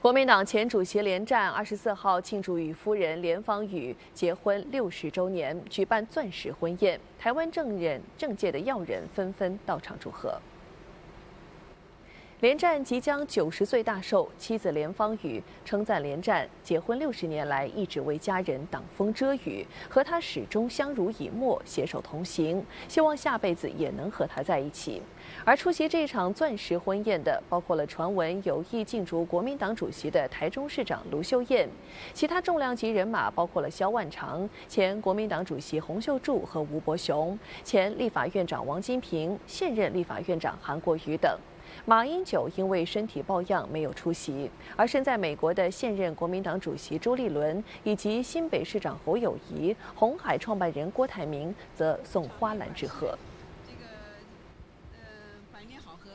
国民党前主席连战二十四号庆祝与夫人连芳宇结婚六十周年，举办钻石婚宴，台湾政人、政界的要人纷纷到场祝贺。连战即将九十岁大寿，妻子连芳雨称赞连战结婚六十年来一直为家人挡风遮雨，和他始终相濡以沫、携手同行，希望下辈子也能和他在一起。而出席这场钻石婚宴的，包括了传闻有意竞逐国民党主席的台中市长卢秀燕，其他重量级人马包括了萧万长、前国民党主席洪秀柱和吴伯雄、前立法院长王金平、现任立法院长韩国瑜等。马英九因为身体抱恙没有出席，而身在美国的现任国民党主席周立伦以及新北市长侯友谊、红海创办人郭台铭则送花篮致贺。这个百年好合。